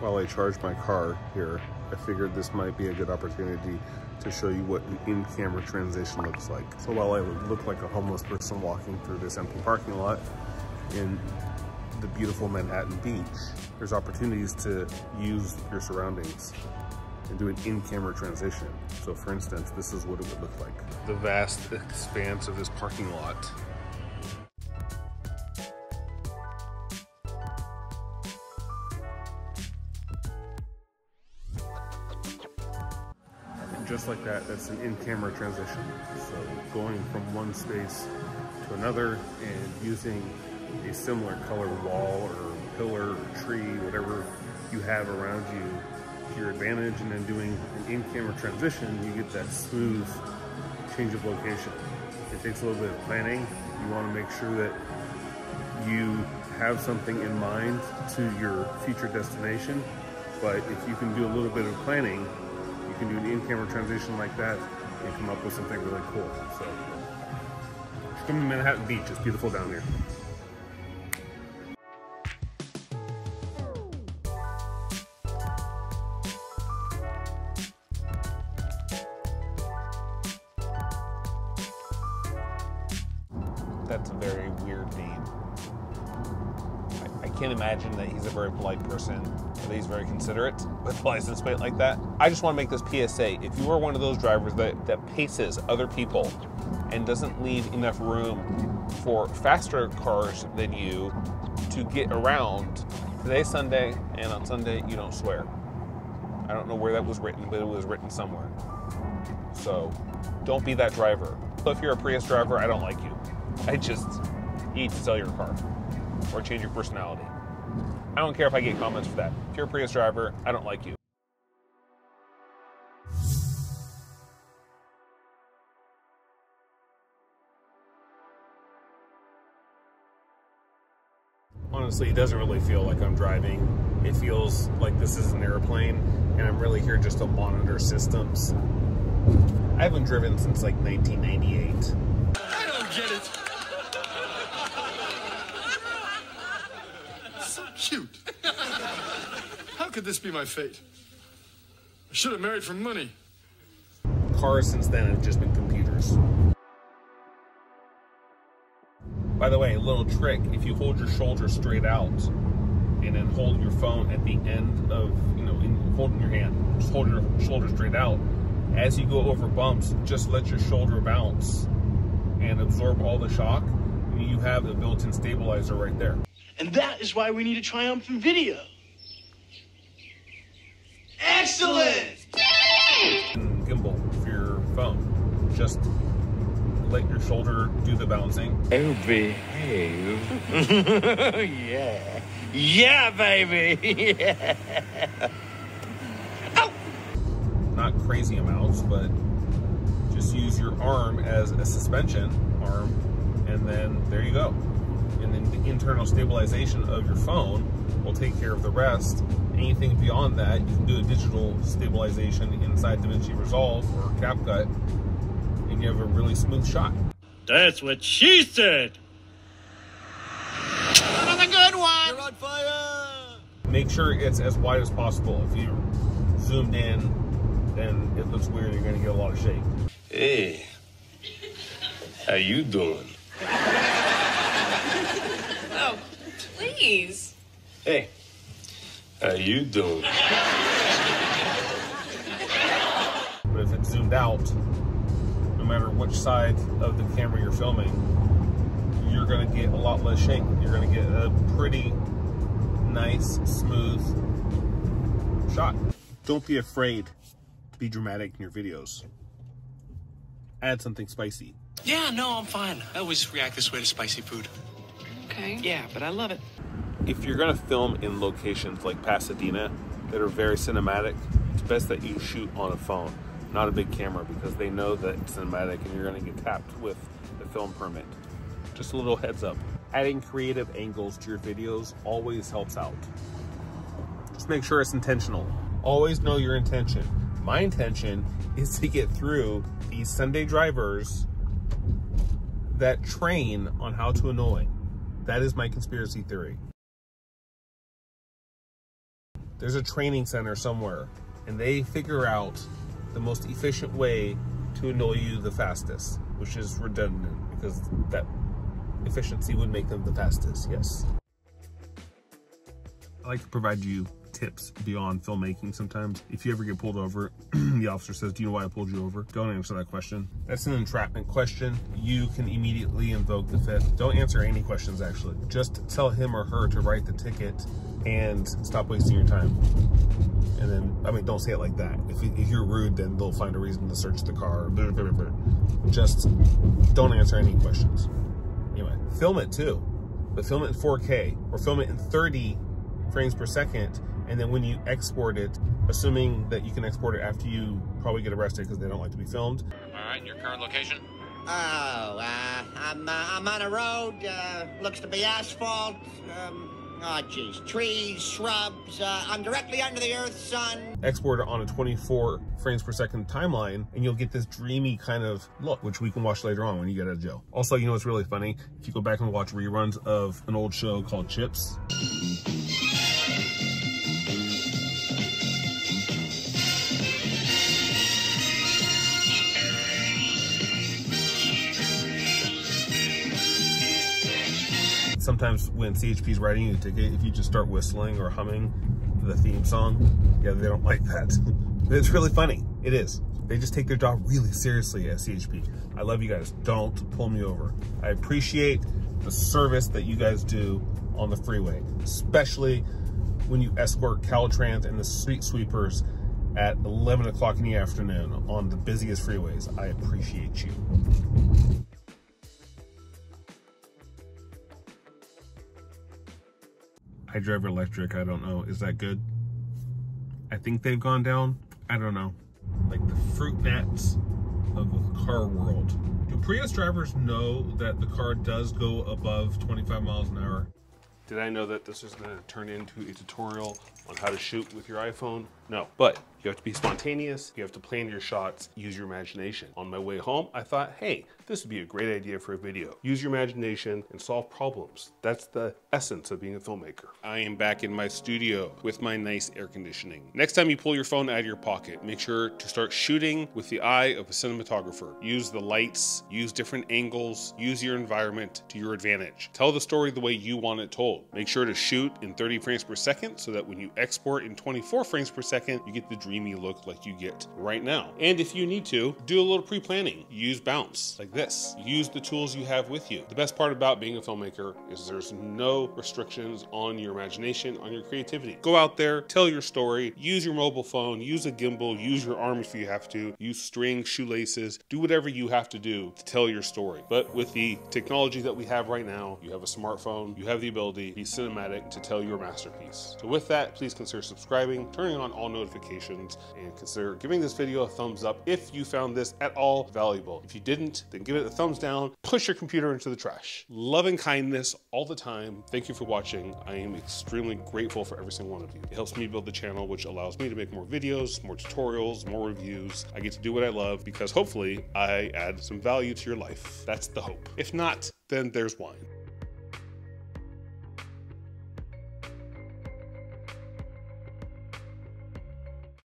while I charge my car here, I figured this might be a good opportunity to show you what an in-camera transition looks like. So while I would look like a homeless person walking through this empty parking lot in the beautiful Manhattan Beach, there's opportunities to use your surroundings and do an in-camera transition. So for instance, this is what it would look like. The vast expanse of this parking lot just like that, that's an in-camera transition. So going from one space to another and using a similar color wall or pillar or tree, whatever you have around you to your advantage and then doing an in-camera transition, you get that smooth change of location. It takes a little bit of planning. You want to make sure that you have something in mind to your future destination. But if you can do a little bit of planning, can do an in-camera transition like that and come up with something really cool. So, come to Manhattan Beach. It's beautiful down here. That's a very weird name. I, I can't imagine that he's a very polite person he's very considerate with license plate like that. I just want to make this PSA. If you are one of those drivers that, that paces other people and doesn't leave enough room for faster cars than you to get around, today's Sunday, and on Sunday you don't swear. I don't know where that was written, but it was written somewhere. So don't be that driver. So If you're a Prius driver, I don't like you. I just need to sell your car or change your personality. I don't care if I get comments for that. If you're a Prius driver, I don't like you. Honestly, it doesn't really feel like I'm driving. It feels like this is an airplane, and I'm really here just to monitor systems. I haven't driven since like 1998. I don't get it. So cute. How could this be my fate? I should have married for money. Cars since then have just been computers. By the way, a little trick, if you hold your shoulder straight out and then hold your phone at the end of, you know, in, holding your hand, just hold your shoulder straight out. As you go over bumps, just let your shoulder bounce and absorb all the shock. You have the built-in stabilizer right there. And that is why we need a triumphant video. Excellent! Gimbal for your phone. Just let your shoulder do the bouncing. Oh, behave. yeah. Yeah, baby. Yeah. not crazy amounts, but just use your arm as a suspension arm, and then there you go. And then the internal stabilization of your phone will take care of the rest. Anything beyond that, you can do a digital stabilization inside DaVinci Resolve or CapCut, and you have a really smooth shot. That's what she said. Another good one! You're on fire! Make sure it's as wide as possible. If you zoomed in, then it looks weird. You're going to get a lot of shake. Hey, how you doing? Oh, please. Hey, how you doing? But if it's zoomed out, no matter which side of the camera you're filming, you're going to get a lot less shake. You're going to get a pretty nice, smooth shot. Don't be afraid to be dramatic in your videos. Add something spicy. Yeah, no, I'm fine. I always react this way to spicy food. Okay. Yeah, but I love it. If you're going to film in locations like Pasadena that are very cinematic, it's best that you shoot on a phone, not a big camera, because they know that it's cinematic and you're going to get tapped with the film permit. Just a little heads up. Adding creative angles to your videos always helps out. Just make sure it's intentional. Always know your intention. My intention is to get through these Sunday drivers that train on how to annoy. That is my conspiracy theory. there's a training center somewhere and they figure out the most efficient way to annoy you the fastest, which is redundant because that efficiency would make them the fastest, yes. I like to provide you tips beyond filmmaking sometimes. If you ever get pulled over, the officer says, do you know why I pulled you over? Don't answer that question. That's an entrapment question. You can immediately invoke the fifth. Don't answer any questions actually. Just tell him or her to write the ticket and stop wasting your time. And then, I mean, don't say it like that. If, if you're rude, then they'll find a reason to search the car. Just don't answer any questions. Anyway, film it too, but film it in 4K or film it in 30 frames per second. And then when you export it, assuming that you can export it after you probably get arrested because they don't like to be filmed. All right, your current location? Oh, uh, I'm, uh, I'm on a road, uh, looks to be asphalt, um, oh geez, trees, shrubs, uh, I'm directly under the earth, sun. Export it on a 24 frames per second timeline and you'll get this dreamy kind of look, which we can watch later on when you get out of jail. Also, you know what's really funny? If you go back and watch reruns of an old show called CHiPs, sometimes when CHP is writing you a ticket, if you just start whistling or humming the theme song, yeah, they don't like that. it's really funny. It is. They just take their job really seriously at CHP. I love you guys. Don't pull me over. I appreciate the service that you guys do on the freeway, especially when you escort Caltrans and the street sweepers at 11 o'clock in the afternoon on the busiest freeways. I appreciate you. I drive electric. I don't know. Is that good? I think they've gone down. I don't know. Like the fruit gnats of the car world. Do Prius drivers know that the car does go above 25 miles an hour? Did I know that this going to turn into a tutorial on how to shoot with your iPhone? No, but you have to be spontaneous. You have to plan your shots, use your imagination. On my way home, I thought, hey, this would be a great idea for a video. Use your imagination and solve problems. That's the essence of being a filmmaker. I am back in my studio with my nice air conditioning. Next time you pull your phone out of your pocket, make sure to start shooting with the eye of a cinematographer. Use the lights, use different angles, use your environment to your advantage. Tell the story the way you want it told. Make sure to shoot in 30 frames per second so that when you export in 24 frames per second, you get the dreamy look like you get right now. And if you need to, do a little pre-planning. Use bounce like this. Use the tools you have with you. The best part about being a filmmaker is there's no restrictions on your imagination, on your creativity. Go out there, tell your story, use your mobile phone, use a gimbal, use your arm if you have to, use string, shoelaces, do whatever you have to do to tell your story. But with the technology that we have right now, you have a smartphone, you have the ability to be cinematic to tell your masterpiece. So with that, please consider subscribing, turning on all notifications, and consider giving this video a thumbs up if you found this at all valuable. If you didn't, then give it a thumbs down, push your computer into the trash. Love and kindness all the time. Thank you for watching. I am extremely grateful for every single one of you. It helps me build the channel, which allows me to make more videos, more tutorials, more reviews. I get to do what I love because hopefully I add some value to your life. That's the hope. If not, then there's wine.